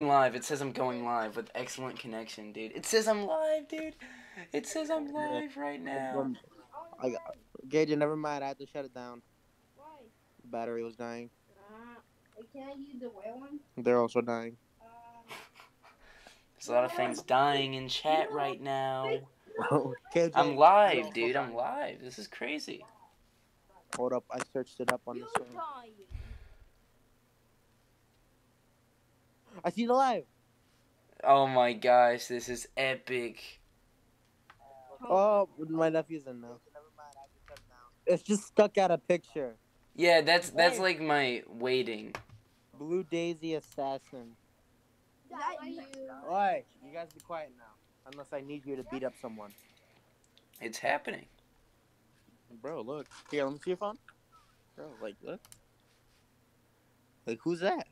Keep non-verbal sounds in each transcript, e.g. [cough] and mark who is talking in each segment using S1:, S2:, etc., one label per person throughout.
S1: live. It says I'm going live with excellent connection, dude. It says I'm live, dude. It says I'm live right now.
S2: I got, Gage, never mind. I had to shut it down.
S3: Why?
S2: The battery was dying.
S3: Uh, can I use the white one?
S2: They're also dying.
S3: Uh,
S1: There's a lot of things dying in chat right now.
S2: KJ, [laughs]
S1: I'm live, dude. I'm live. This is crazy.
S2: Hold up. I searched it up on
S3: you
S2: this one. I see the live.
S1: Oh my gosh, this is epic.
S2: Oh, my nephew's in now. It's just stuck at a picture.
S1: Yeah, that's that's
S2: Hey.
S1: like my waiting.
S2: Blue Daisy Assassin.
S3: Is that you?
S2: Oi, you guys be quiet now. Unless I need you to beat up someone.
S1: It's happening.
S2: Bro, look. Here, let me see your phone. Bro, like, look. Like, who's that?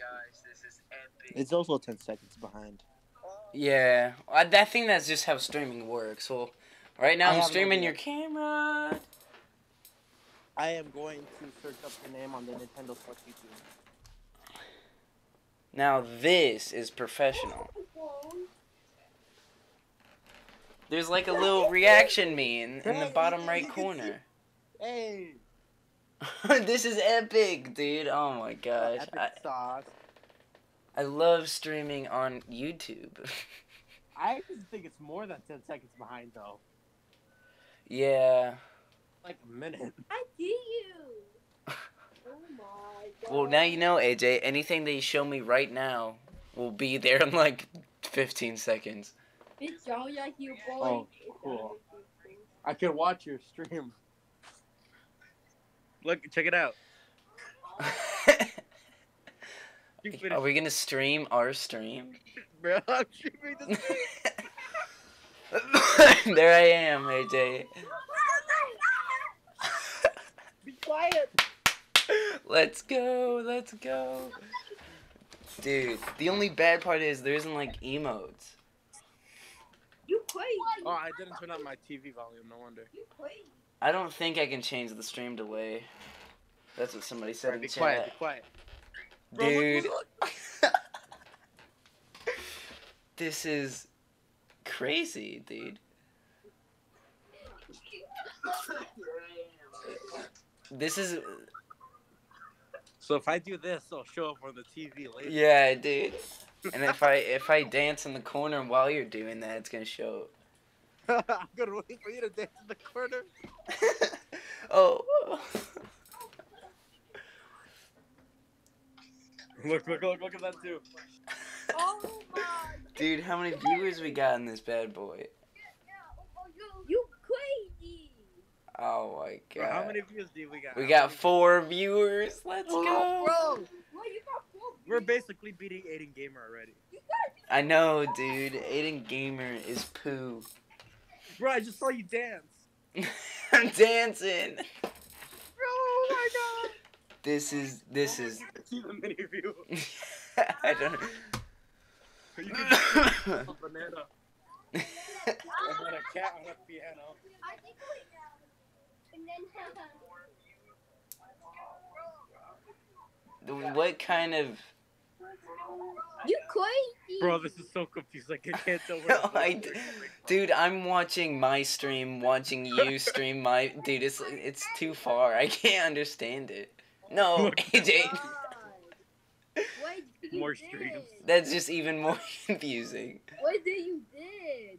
S1: Oh my gosh, this is epic.
S2: It's also 10 seconds behind. Oh.
S1: Yeah, I, I think that's just how streaming works. Well, right now
S2: I
S1: I'm
S2: have no
S1: streaming your camera.
S2: I am going to search up the name on the Nintendo Switch YouTube.
S1: Now this is professional. There's like a little reaction me in, in the bottom right corner.
S2: Hey! [laughs]
S1: this is epic, dude. Oh my gosh.
S2: Epic
S1: I,
S2: sauce.
S1: I love streaming on YouTube. [laughs]
S2: I just think it's more than 10 seconds behind, though.
S1: yeah.
S2: Like a minute. [laughs]
S3: I see you. [laughs] Oh my god.
S1: Well, now you know, AJ. Anything that you show me right now will be there in like 15 seconds.
S3: It sounds like you boy.
S2: Oh, cool.
S3: like you boy.
S2: I can watch your stream. Look, check it out. Oh You
S1: Are we gonna stream our stream? [laughs]
S2: bro. I'm streaming this. [laughs] [laughs]
S1: there I am, AJ.
S2: Be quiet.
S1: Let's go, let's go. Dude, the only bad part is there isn't like emotes.
S3: You crazy.
S2: Oh, I didn't turn up my TV volume. No wonder.
S3: You crazy.
S1: I don't think I can change the stream delay. That's what somebody said in
S2: be
S1: chat.
S2: quiet. Be quiet. Bro, look,
S1: Dude. [laughs] this is crazy, dude. This is
S2: So if I do this, I'll show up on the TV later.
S1: yeah, dude. And if I [laughs] if I dance in the corner while you're doing that, it's gonna show. [laughs]
S2: I'm gonna wait for you to dance in the corner.
S1: oh.
S2: Look, look, look, look at that too.
S3: Oh my.
S1: Dude, how many viewers we got in this bad boy?
S3: You crazy.
S1: Oh my
S2: Bro, how many views do we got?
S1: We got four viewers. Let's
S2: Oh,
S1: go.
S2: bro.
S3: Well, you got four.
S2: We're basically beating Aiden Gamer already.
S1: I know, dude. Aiden Gamer is poo.
S2: Bro, I just saw you dance. [laughs]
S1: I'm dancing.
S2: Bro, oh my god.
S1: This is this is.
S2: See the mini view. [laughs]
S1: I don't. [laughs]
S2: You can [laughs] a banana. And then a cat on a piano.
S1: what kind of?
S3: You crazy.
S2: Bro, this is so confused. Like I can't tell
S1: No,
S2: where
S1: I d- Dude, I'm watching my stream, watching you stream my. Dude, it's it's too far. I can't understand it. No, AJ, [laughs]
S2: More streams.
S1: that's just even more [laughs] confusing.
S3: What did you did?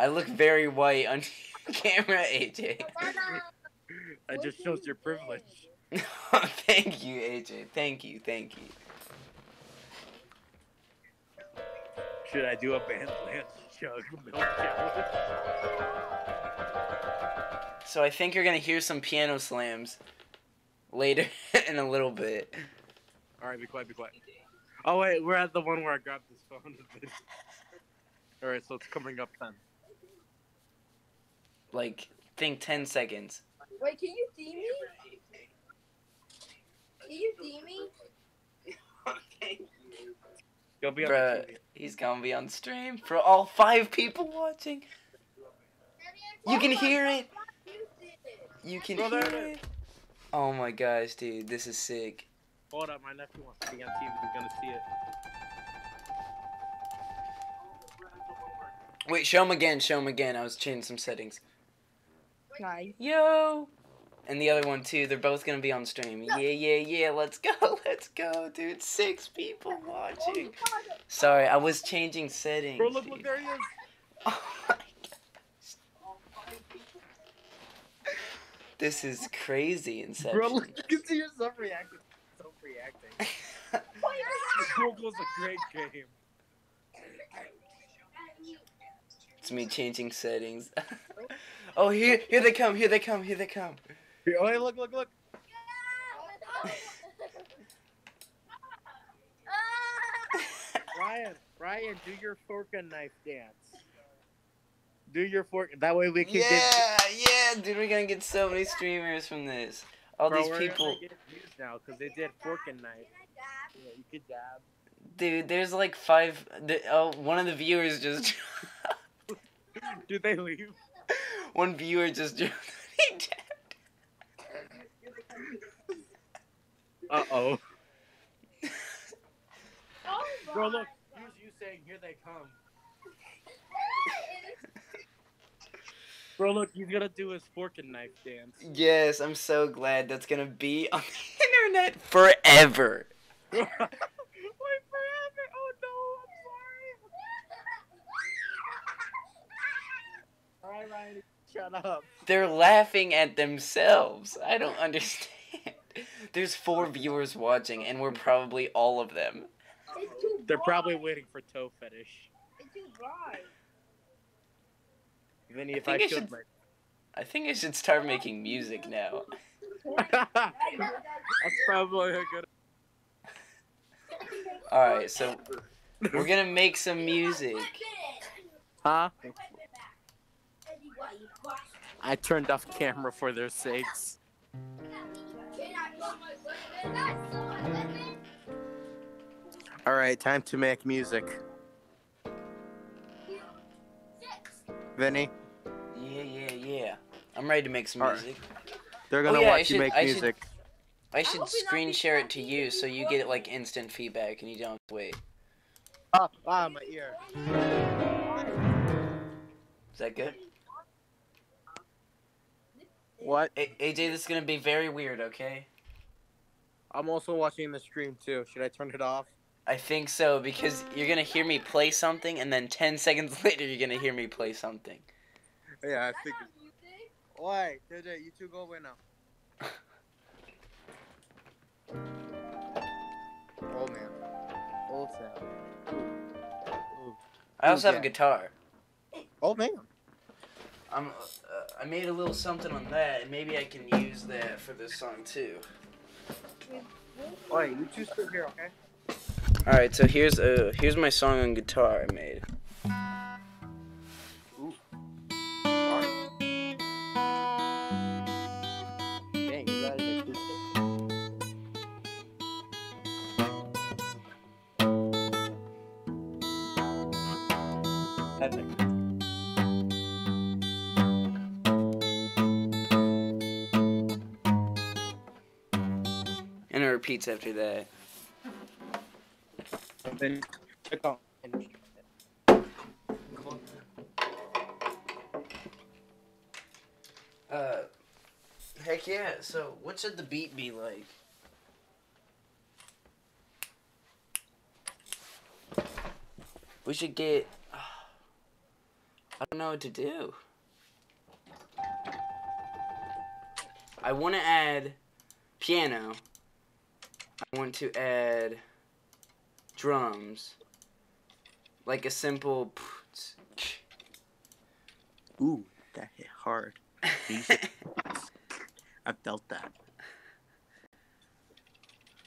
S1: I look very white on [laughs] camera, AJ.
S2: That just shows your privilege.
S1: thank you, AJ. Thank you, thank you.
S2: Should I do a band lance chug milk challenge?
S1: So I think you're gonna hear some piano slams later [laughs] in a little bit.
S2: Alright, be quiet, be quiet. Oh wait, we're at the one where I grabbed this phone. [laughs] Alright, so it's coming up then.
S1: Like, think 10 seconds.
S3: Wait, can you see me? Can you see me? okay. [laughs]
S2: You'll be on
S1: Bruh,
S2: the
S1: he's gonna be on stream for all five people watching. You can hear it.
S3: You
S1: can hear
S2: it
S1: it. Oh my gosh, dude, this is sick.
S2: Hold up, my nephew wants to be on TV. He's gonna see it.
S1: Wait, show him again. Show him again. I was changing some settings.
S4: Nice.
S1: Yo. And the other one too. They're both gonna be on stream. Yeah, yeah, yeah. Let's go. [laughs] Let's go, dude. Six people watching. Sorry, I was changing settings.
S2: Bro, look,
S1: dude.
S2: look, there he is. [laughs]
S1: Oh my gosh. This is crazy, Inception.
S2: Bro, look, you can see yourself reacting. Self reacting. [laughs] Google's a great game.
S1: it's me changing settings. [laughs] oh, here, here they come. Here they come. Here they come.
S2: Here, Oh, hey, look, look, look. [laughs] Ryan, Ryan, do your fork and knife dance. Do your fork. That way we can get
S1: yeah, yeah, dude. We're gonna get so many streamers from this. All.
S2: Bro,
S1: these people,
S2: now because they did fork and knife. Yeah, you could dab.
S1: dude. There's like five. The, oh, one of the viewers just. [laughs]
S2: Did they leave?
S1: one viewer just. [laughs] he dabbed.
S2: Uh oh.
S3: Oh [laughs]
S2: Bro, look. Here's you saying, "Here they come." Bro, look. He's gonna do his fork and knife dance.
S1: Yes, I'm so glad that's gonna be on the [laughs] internet forever. [laughs]
S2: Wait forever. Oh no, I'm sorry. All right, Ryan, shut up.
S1: They're laughing at themselves. I don't understand. There's four viewers watching, and we're probably all of them.
S3: It's too
S2: They're probably waiting for toe fetish.
S3: It's too bright.
S2: Vinny, if
S1: I
S2: I,
S1: think I
S2: showed
S1: should- I think I should start making music now.
S2: That's probably a good. [laughs]
S1: Alright, so we're gonna make some music.
S2: Huh? I turned off camera for their sakes. All right, time to make music. Vinny,
S1: Yeah, yeah, yeah. I'm ready to make some
S2: Alright.
S1: music.
S2: they're gonna
S1: Oh, yeah, I
S2: watch you
S1: should-
S2: make
S1: I should-
S2: music.
S1: I should screen share it to you so you get like instant feedback and you don't wait.
S2: Ah, ah, my ear.
S1: Is that good?
S2: What?
S1: A- AJ, this is gonna be very weird, okay?
S2: I'm also watching the stream too. Should I turn it off?
S1: I think so because you're gonna hear me play something and then 10 seconds [laughs] later you're gonna hear me play something.
S2: Yeah, I think. Why, JJ? You two go away now. [laughs] oh man, old sound.
S1: I also have a guitar.
S2: Oh man.
S1: I'm, uh, I made a little something on that, and maybe I can use that for this song too.
S2: Wait, you two sit here, okay?
S1: All right, so here's uh here's my song on guitar I made. And it repeats after that.
S2: Then.
S1: Uh, heck yeah. So, what should the beat be like? We should get. I don't know what to do. I want to add piano. I want to add drums. Like a simple.
S2: Ooh, that hit hard. [laughs] I felt that.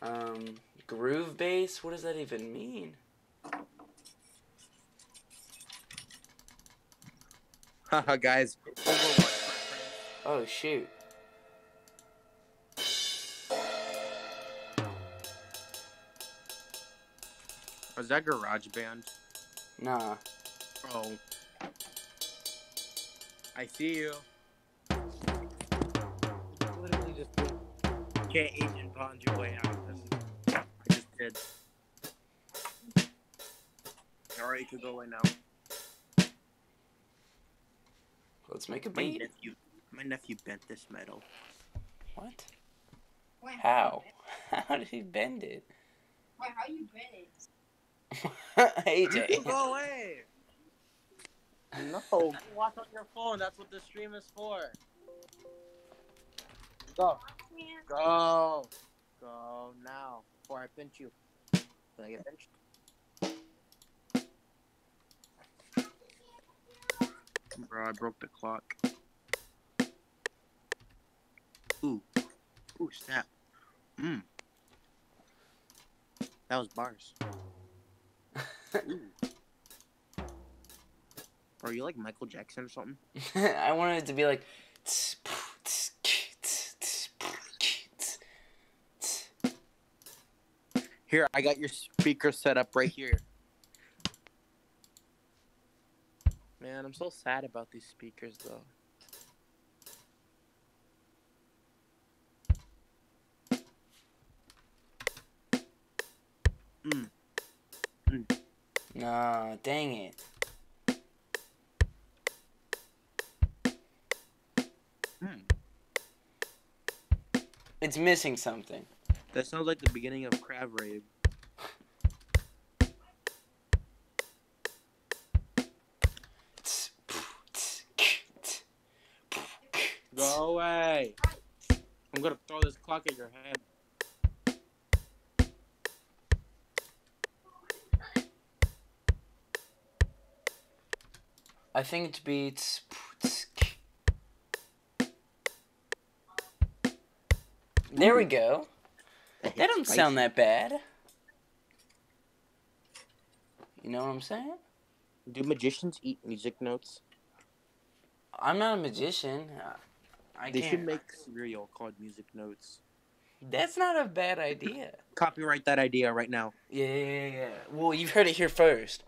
S1: um, groove bass? What does that even mean?
S2: Haha, guys. Overwatch, my friend.
S1: Oh shoot.
S2: Was that Garage Band?
S1: Nah.
S2: Oh. I see you. Literally just can't agent bond your way out of this. kid. Alright, you can go away now.
S1: Let's make a
S2: My
S1: beat.
S2: nephew, my nephew bent this metal.
S1: What?
S3: Wait,
S1: How? [laughs] How did he bend it?
S3: Wait, how you been it? [laughs]
S1: AJ.
S2: Go away! No, watch on your phone. That's what the stream is for. Go. Go. Go now. Before I pinch you. Can I get pinched? Bro, I broke the clock. Ooh. Ooh, snap. Mmm. That was bars. Bro, you like Michael Jackson or something? [laughs]
S1: I wanted it to be like.
S2: Here, I got your speaker set up right here. Man, I'm so sad about these speakers though.
S1: Nah, dang it.
S2: Mm.
S1: It's missing something.
S2: That sounds like the beginning of Crab Rave. [laughs] Go away! I'm gonna throw this clock at your head.
S1: I think it beats. There we go. That don't sound that bad. You know what I'm saying?
S2: Do magicians eat music notes?
S1: I'm not a magician. I
S2: they
S1: can't.
S2: should make cereal called music notes.
S1: That's not a bad idea.
S2: Copyright that idea right now.
S1: Yeah, yeah, yeah. Well, you've heard it here first.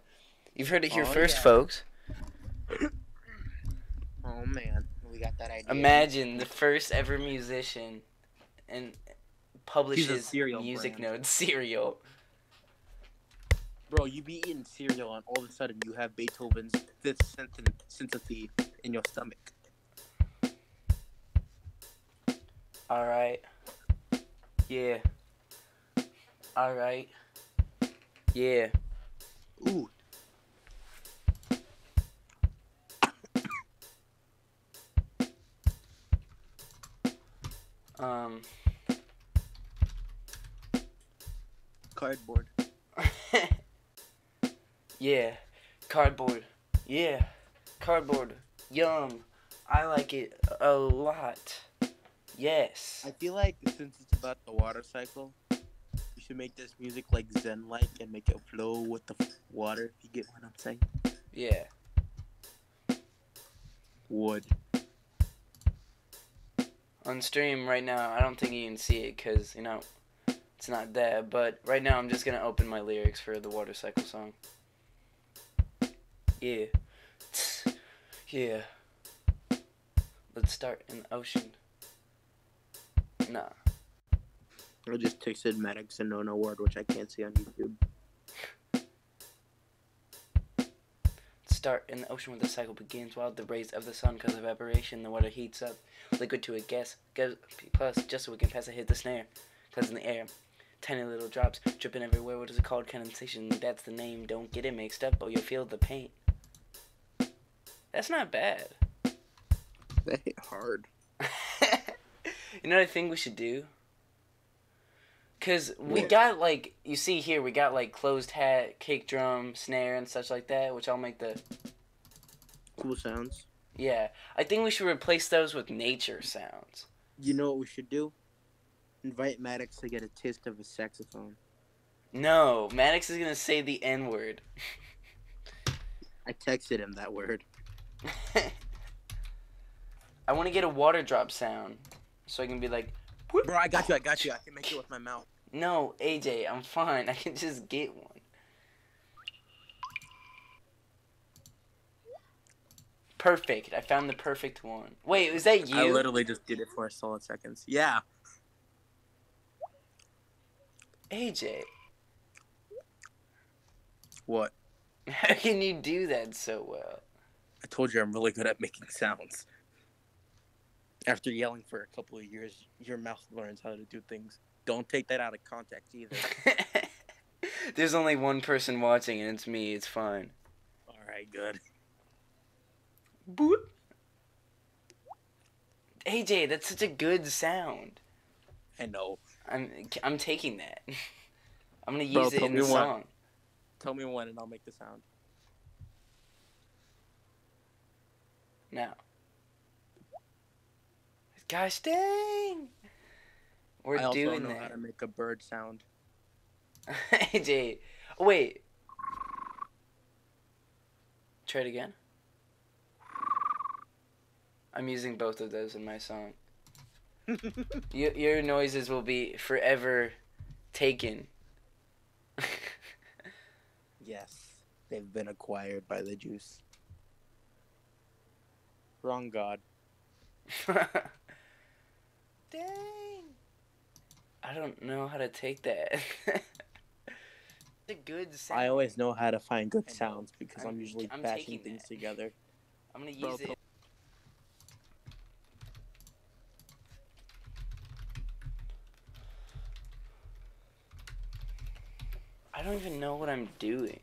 S1: You've heard it here
S2: Oh,
S1: first,
S2: yeah.
S1: folks.
S2: Man, we got that idea.
S1: Imagine the first ever musician and publishes
S2: cereal
S1: music
S2: brand.
S1: note [laughs] cereal.
S2: Bro, you be eating cereal and all of a sudden you have Beethoven's fifth symphony, symphony in your stomach.
S1: All right. Yeah. All right. Yeah.
S2: Ooh,
S1: Um.
S2: cardboard. [laughs]
S1: yeah. Cardboard. Yeah. Cardboard. Yum. I like it a lot. Yes.
S2: I feel like since it's about the water cycle, you should make this music like Zen-like and make it flow with the water. If you get what I'm saying?
S1: Yeah.
S2: Wood.
S1: On stream right now, I don't think you can see it because, you know, it's not there. But right now, I'm just going to open my lyrics for the water cycle song. Yeah. [tsk] Yeah. Let's start in the ocean. Nah.
S2: I just texted Maddox and no no word, which I can't see on YouTube.
S1: Start in the ocean where the cycle begins while the rays of the sun cause evaporation the water heats up liquid to a gas plus just so we can pass it hit the snare cause in the air tiny little drops dripping everywhere what is it called? Condensation that's the name don't get it mixed up or you'll feel the pain. That's not bad.
S2: That [laughs] hit hard. [laughs]
S1: you know what I think we should do Cause we
S2: What?
S1: got like you see here we got like closed hat, kick drum, snare, and such like that, which I'll make the
S2: Cool sounds.
S1: Yeah, I think we should replace those with nature sounds.
S2: You know what we should do? Invite Maddox to get a taste of a saxophone.
S1: No, Maddox is gonna say the N word. [laughs]
S2: I texted him that word. [laughs]
S1: I want to get a water drop sound, so I can be like,
S2: Bro, I got you. I got you. I can make it with my mouth.
S1: "No, AJ, I'm fine. I can just get one." Perfect. I found the perfect one. Wait, was that you?
S2: I literally just did it for a solid seconds. Yeah.
S1: AJ.
S2: What?
S1: How can you do that so well?
S2: I told you I'm really good at making sounds. After yelling for a couple of years, your mouth learns how to do things. Don't take that out of context either. [laughs]
S1: There's only one person watching, and it's me. It's fine.
S2: All right, good.
S1: Boop. AJ, that's such a good sound.
S2: I know.
S1: I'm I'm taking that. [laughs] I'm gonna use
S2: Bro,
S1: it in the song.
S2: Tell me when, and I'll make the sound.
S1: Now. Gosh dang! We're
S2: I also
S1: doing
S2: know
S1: that.
S2: how to make a bird sound. [laughs]
S1: AJ, wait. Try it again. I'm using both of those in my song. [laughs] Your noises will be forever taken. [laughs]
S2: yes, they've been acquired by the juice. Wrong god.
S1: Dang. I don't know how to take that. [laughs] it's a good sound.
S2: I always know how to find good sounds because I'm,
S1: I'm-
S2: usually
S1: I'm
S2: bashing
S1: taking
S2: things
S1: that.
S2: together.
S1: I'm gonna use
S2: Bro,
S1: it. I don't even know what I'm doing.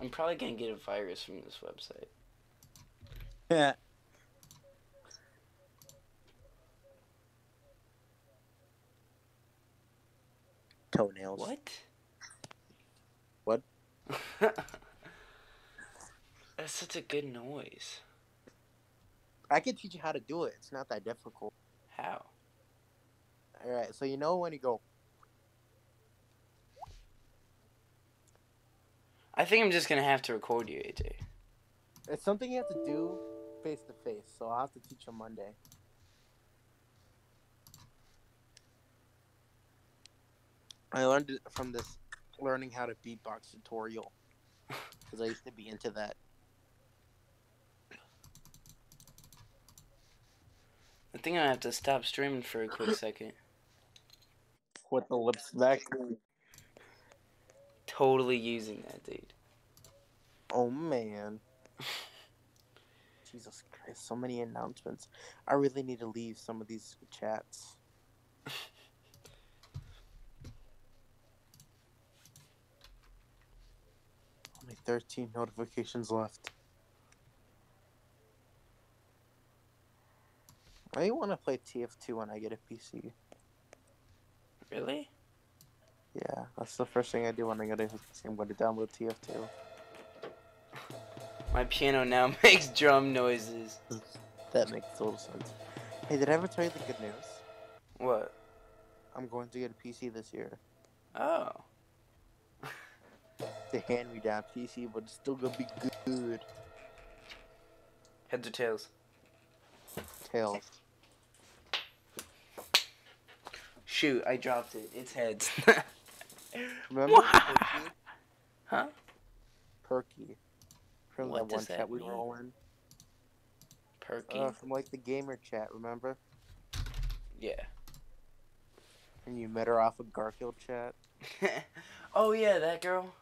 S1: I'm probably gonna get a virus from this website.
S2: Yeah. Toenails.
S1: What?
S2: What? [laughs]
S1: That's such a good noise.
S2: I can teach you how to do it. It's not that difficult.
S1: How?
S2: All right. So you know when you go.
S1: I think I'm just gonna have to record you, AJ.
S2: It's something you have to do face to face. So I'll have to teach you Monday. I learned it from this learning how to beatbox tutorial because I used to be into that.
S1: I think I have to stop streaming for a quick [laughs] second.
S2: With the lips back.
S1: Totally using that, dude.
S2: Oh man. [laughs] Jesus Christ, so many announcements. I really need to leave some of these chats. Only 13 notifications left. I want to play TF2 when I get a PC.
S1: Really?
S2: Yeah, that's the first thing I do when I get a PC. I'm going to download TF2.
S1: My piano now [laughs] makes drum noises.
S2: That makes total sense. Hey, did I ever tell you the good news?
S1: What?
S2: I'm going to get a PC this year.
S1: Oh.
S2: It's a hand-me-down PC, but it's still gonna be good.
S1: Heads or tails?
S2: Tails.
S1: Shoot, I dropped it. It's heads. [laughs]
S2: Remember Perky?
S1: Huh?
S2: Perky. From
S1: What
S2: that one
S1: that
S2: chat we were all in.
S1: Perky?
S2: Uh, from like the gamer chat, remember?
S1: yeah.
S2: And you met her off of Garfield chat. [laughs]
S1: oh yeah, that girl.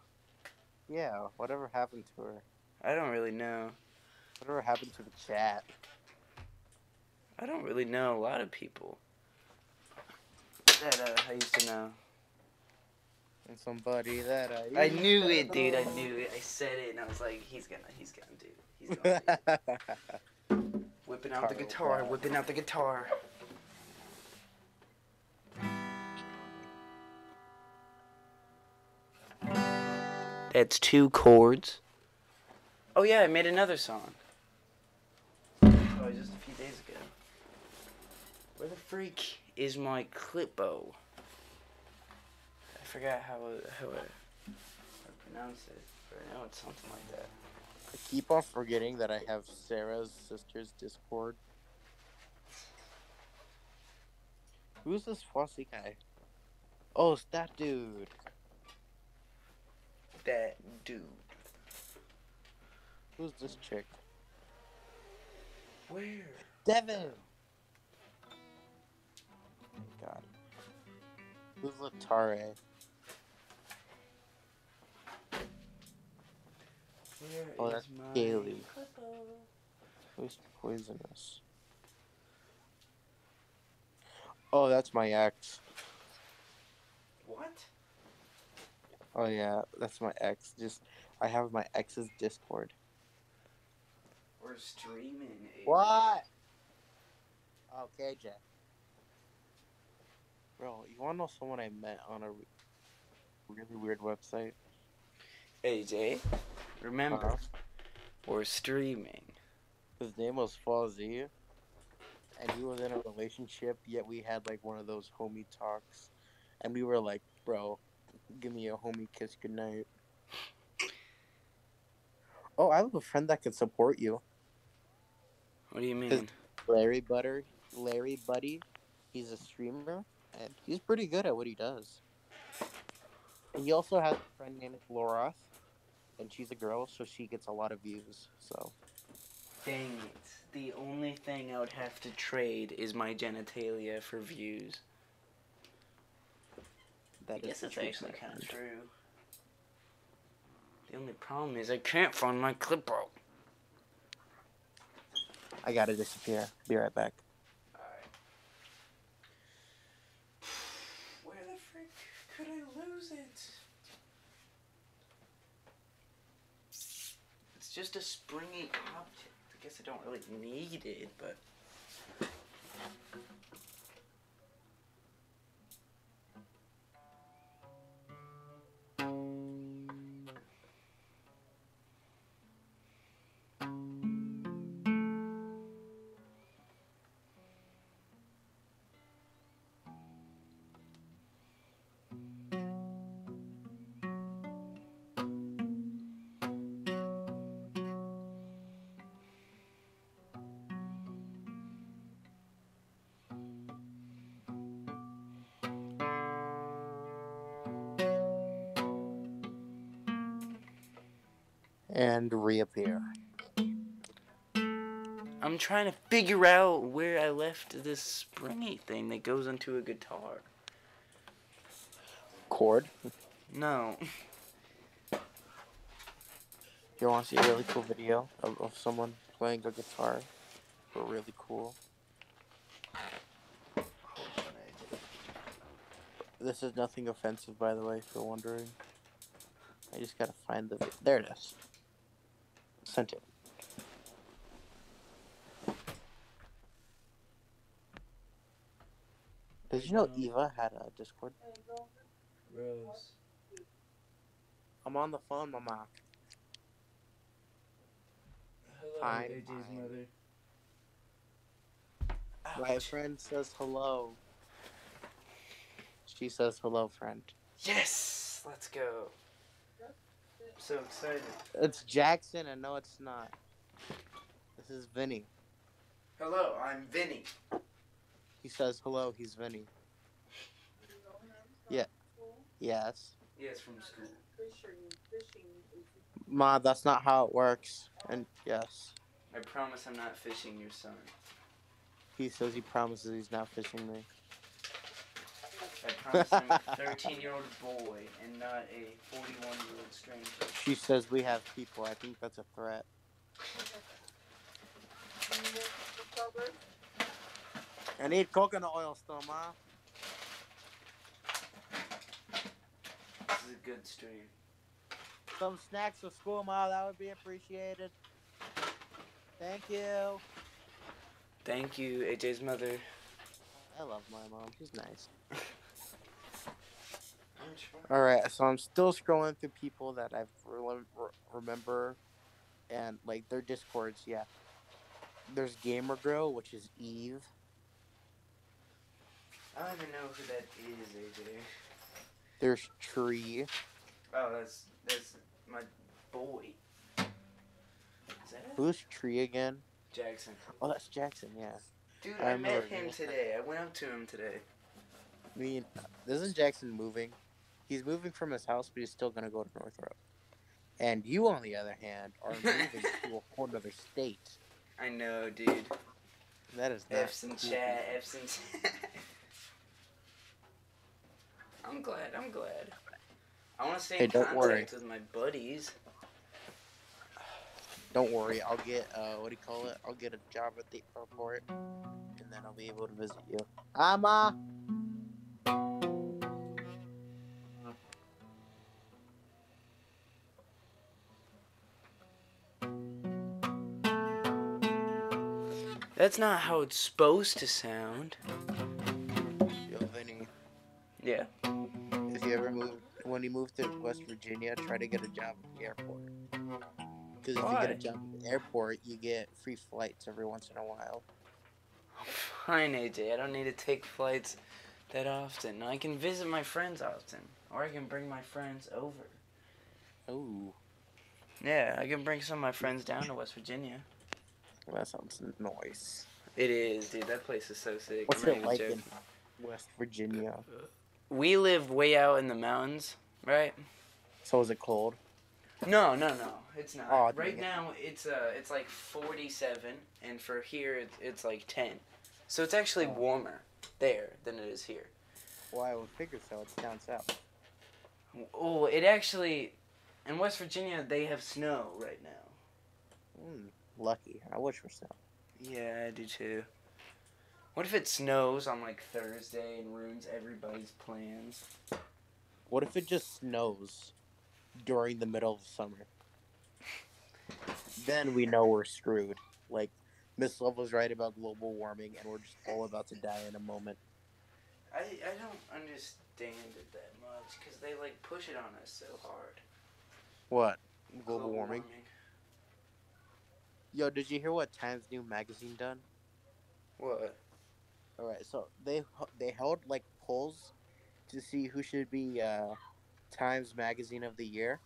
S2: Yeah, whatever happened to her?
S1: I don't really know.
S2: Whatever happened to the chat?
S1: I don't really know a lot of people that uh, I used to know.
S2: And somebody that I.
S1: I knew it, dude. I knew it. I said it, and I was like, he's gonna, he's gonna do. He's [laughs] gonna do. whipping out the guitar, whipping out the guitar. That's two chords. Oh yeah, I made another song. Oh, just a few days ago. Where the freak is my clipbo? I forgot how how I, how I pronounce it, but I know it's something like that.
S2: I keep on forgetting that I have Sarah's sister's Discord. Who's this fussy guy? Oh, it's that dude.
S1: That dude.
S2: Who's this chick?
S1: Where?
S2: Devin. God. Who's Latare?
S1: Where
S2: Oh, that's
S1: my
S2: Gailey. Who's poisonous? Oh, that's my ex.
S1: What?
S2: Oh yeah, that's my ex. Just I have my ex's Discord.
S1: We're streaming. AJ.
S2: What? Okay, Jack. Bro, you wanna know someone I met on a re- really weird website?
S1: AJ, remember,
S2: Uh-huh.
S1: we're streaming.
S2: His name was Fawzi, and he was in a relationship. Yet we had like one of those homie talks, and we were like, "Bro, give me a homie kiss goodnight." Oh, I have a friend that could support you,
S1: What do you mean?
S2: Larry Butter, Larry Buddy. He's a streamer, and he's pretty good at what he does. And he also has a friend named Lorath, and she's a girl, so she gets a lot of views. So
S1: Dang it. The only thing I would have to trade is my genitalia for views.
S2: That
S1: I guess
S2: the
S1: that's
S2: truth,
S1: actually kind of true. The only problem is I can't find my clip clipper.
S2: I gotta disappear. Be right back.
S1: Alright. Where the frick could I lose it? It's just a springy object. I guess I don't really need it, but.
S2: And reappear.
S1: I'm trying to figure out where I left this springy thing that goes into a guitar.
S2: Chord.
S1: No. [laughs]
S2: You want to see a really cool video of, of someone playing a guitar? But really cool. This is nothing offensive, by the way, if you're wondering. I just gotta find the. There it is. Sent it. Did you know um, Eva had a Discord?
S1: Rose.
S2: I'm on the phone, Mama.
S1: Hello,
S2: Fine,
S1: AJ's
S2: fine.
S1: mother.
S2: My friend says hello. She says hello, friend.
S1: Yes! Let's go. So excited.
S2: It's Jackson, and no, it's not. This is Vinny.
S1: Hello, I'm Vinny.
S2: He says hello, he's Vinny. Yeah. Yes.
S1: Yes, from school.
S2: Ma, that's not how it works. And yes.
S1: I promise I'm not fishing your son.
S2: He says he promises he's not fishing me.
S1: I promise 13 year old boy and not a 41 year old stranger.
S2: She says we have people. I think that's a threat. I need coconut oil still, Ma.
S1: This is a good stream.
S2: Some snacks for school, Ma. That would be appreciated. Thank you.
S1: Thank you, AJ's mother.
S2: I love my mom. She's nice. [laughs] All right, so I'm still scrolling through people that I've re- re- remember, and like their discords. Yeah, there's Gamer Girl, which is Eve.
S1: I don't even know who that is, AJ.
S2: There's Tree.
S1: Oh, that's that's my boy. Is that it?
S2: Who's Tree again?
S1: Jackson.
S2: Oh, that's Jackson. Yeah.
S1: Dude,
S2: I
S1: I, met him today. I went up to him today.
S2: I mean, uh, this isn't Jackson moving? He's moving from his house, but he's still gonna go to Northrop. And you, on the other hand, are [laughs] moving to a whole other state.
S1: I know, dude.
S2: That is
S1: F's
S2: cool.
S1: chat. F's in chat. [laughs] I'm glad. I'm glad. I want to stay
S2: Hey,
S1: in
S2: don't
S1: contact
S2: worry.
S1: with my buddies.
S2: Don't worry, I'll get uh, what do you call it? I'll get a job at the airport, and then I'll be able to visit you. Ama.
S1: That's not how it's supposed to sound.
S2: Yo, Vinny,
S1: Yeah.
S2: if you ever move, when you move to West Virginia, try to get a job at the airport. Because if you get a job at the airport, you get free flights every once in a while.
S1: Fine, AJ. I don't need to take flights that often. I can visit my friends often, or I can bring my friends over.
S2: Oh,
S1: Yeah, I can bring some of my friends down to West Virginia.
S2: Well, that sounds nice.
S1: It is, dude. That place is so sick.
S2: What's it like
S1: joking.
S2: in West Virginia?
S1: We live way out in the mountains, right?
S2: So is it cold?
S1: No, no, no. It's not.
S2: Aw,
S1: right now, it's uh, it's like 47, and for here, it's, it's like 10. So it's actually
S2: Oh.
S1: warmer there than it is here.
S2: Well, I would figure so. It's down south.
S1: Oh, it actually, in West Virginia, they have snow right now.
S2: Mm, lucky. I wish for snow.
S1: Yeah, I do too. What if it snows on like Thursday and ruins everybody's plans?
S2: What if it just snows during the middle of summer? then we know we're screwed. Like, Miss Love was right about global warming, and we're just all about to die in a moment.
S1: I, I don't understand it that much because they like push it on us so hard.
S2: What? Global, warming? Yo, did you hear what Times New Magazine done?
S1: What?
S2: All right, so they they held like polls to see who should be uh, Times Magazine of the year,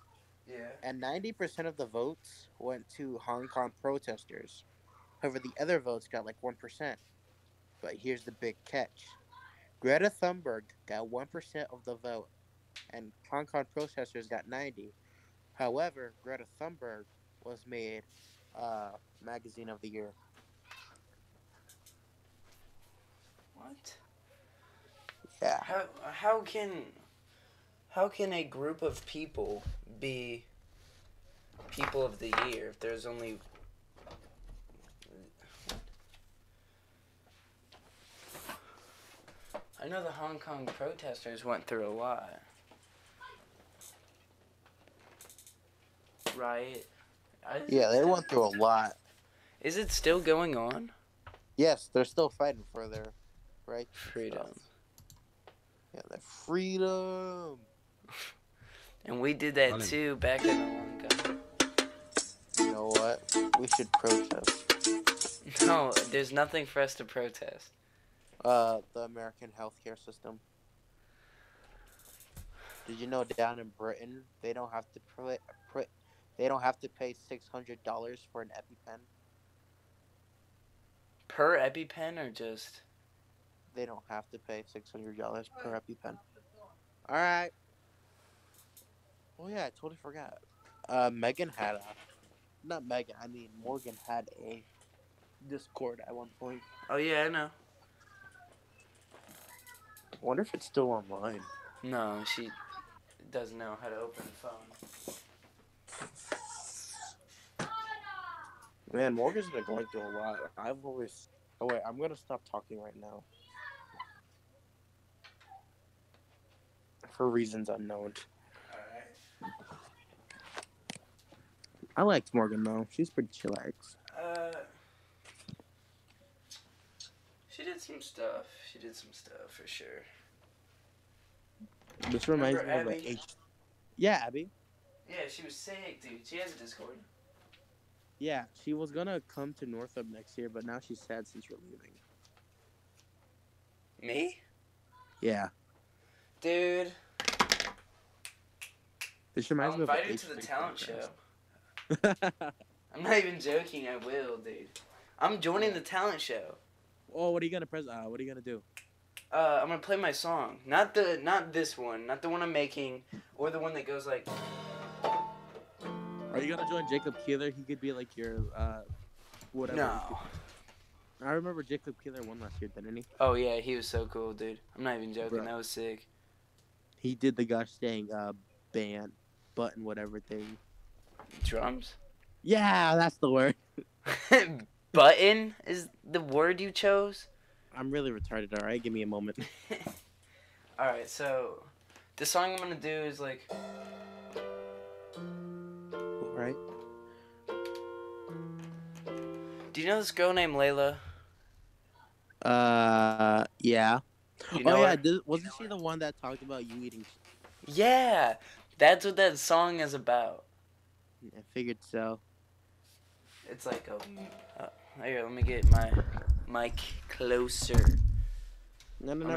S1: Yeah.
S2: and ninety percent of the votes went to Hong Kong protesters. However, the other votes got like one percent. But here's the big catch: Greta Thunberg got one percent of the vote, and Hong Kong protesters got ninety. However, Greta Thunberg was made uh, Magazine of the Year.
S1: What?
S2: Yeah.
S1: How how can how can a group of people be people of the year if there's only I know the Hong Kong protesters went through a lot. Right? I-
S2: Yeah, they went through a lot.
S1: Is it still going on?
S2: Yes, they're still fighting for their right.
S1: Freedom.
S2: Yeah, their freedom. [laughs]
S1: And we did that
S5: Running.
S1: too back in the long ago.
S2: You know what? We should protest. [laughs]
S1: No, there's nothing for us to protest.
S2: Uh, the American healthcare system. Did you know down in Britain they don't have to put, put they don't have to pay six hundred dollars for an EpiPen.
S1: Per EpiPen or just
S2: They don't have to pay six hundred dollars per EpiPen. All right. Oh yeah, I totally forgot. Uh, Megan had a, not Megan. I mean Morgan had a Discord at one point.
S1: Oh yeah, I know.
S2: Wonder if it's still online.
S1: No, she doesn't know how to open a phone.
S2: Man, Morgan's been going through a lot. I've always. Oh wait, I'm gonna stop talking right now. For reasons unknown. I liked Morgan though. She's pretty chillax.
S1: Uh, she did some stuff. She did some stuff for sure.
S2: This reminds
S1: Remember
S2: me of
S1: Abby?
S2: a H. Yeah, Abby.
S1: Yeah, she was sick, dude. She has a Discord.
S2: Yeah, she was gonna come to Northup next year, but now she's sad since you're leaving.
S1: Me,
S2: Yeah,
S1: dude.
S2: this
S1: I'm
S2: reminds me of a
S1: invited to the talent
S2: podcast.
S1: show. [laughs] I'm not even joking. I will, dude. I'm joining the talent show.
S2: oh, what are you gonna pres? Uh, what are you gonna do?
S1: Uh, I'm gonna play my song. Not the, not this one. Not the one I'm making, or the one that goes like.
S2: Are you gonna join Jacob Keeler? He could be like your uh, whatever.
S1: No.
S2: I remember Jacob Keeler won last year, didn't he?
S1: Oh yeah, he was so cool, dude. I'm not even joking.
S2: Bruh.
S1: That was sick.
S2: He did the gosh dang uh band button whatever thing.
S1: Drums.
S2: Yeah, that's the word. [laughs]
S1: Button is the word you chose.
S2: I'm really retarded. All right, give me a moment. [laughs]
S1: All right, so the song I'm gonna do is like.
S2: Right.
S1: Do you know this girl named Layla?
S2: Uh, yeah.
S1: You know
S2: oh yeah, this, wasn't she the one that talked about you eating?
S1: Yeah, that's what that song is about.
S2: I figured so.
S1: It's like a. Uh, here, let me get my mic closer.
S2: No, no,
S1: gonna